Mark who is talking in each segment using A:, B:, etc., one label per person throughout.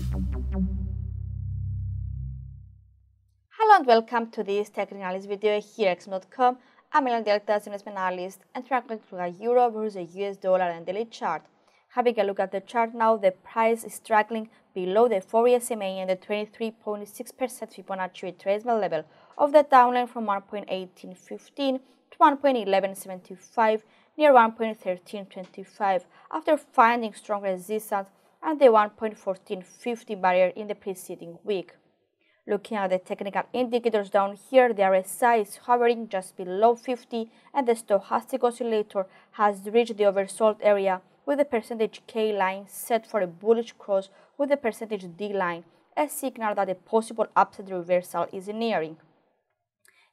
A: Hello and welcome to this technical analysis video here at XM.com. I'm Melina Deltas, investment analyst, and we are going to look at Euro versus the US dollar and daily chart. Having a look at the chart now, the price is struggling below the 4 SMA and the 23.6% Fibonacci retracement level of the downline from 1.1815 to 1.1175 near 1.1325 after finding strong resistance at the 1.1450 barrier in the preceding week. Looking at the technical indicators down here, the RSI is hovering just below 50 and the stochastic oscillator has reached the oversold area with the percentage K line set for a bullish cross with the percentage D line, a signal that a possible upside reversal is nearing.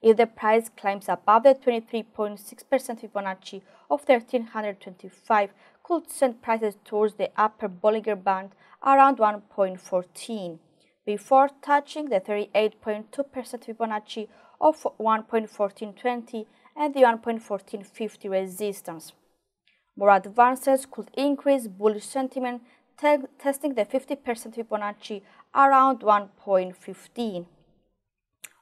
A: If the price climbs above the 23.6% Fibonacci of 1325, could send prices towards the upper Bollinger Band around 1.14 before touching the 38.2% Fibonacci of 1.1420 and the 1.1450 resistance. More advances could increase bullish sentiment, testing the 50% Fibonacci around 1.15.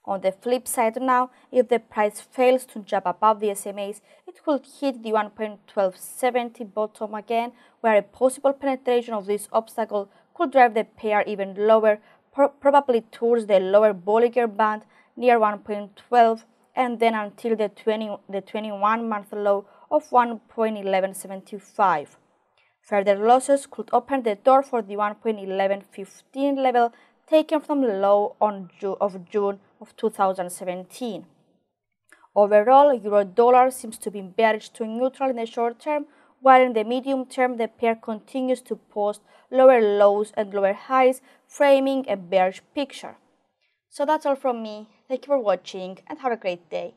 A: On the flip side now, if the price fails to jump above the SMAs, it could hit the 1.1270 bottom again, where a possible penetration of this obstacle could drive the pair even lower probably towards the lower Bollinger Band near 1.12 and then until the 20 the 21 month low of 1.1175. Further losses could open the door for the 1.1115 level taken from the low on of June of 2017. Overall, euro dollar seems to be bearish to neutral in the short term, while in the medium term the pair continues to post lower lows and lower highs, framing a bearish picture. So that's all from me. Thank you for watching and have a great day.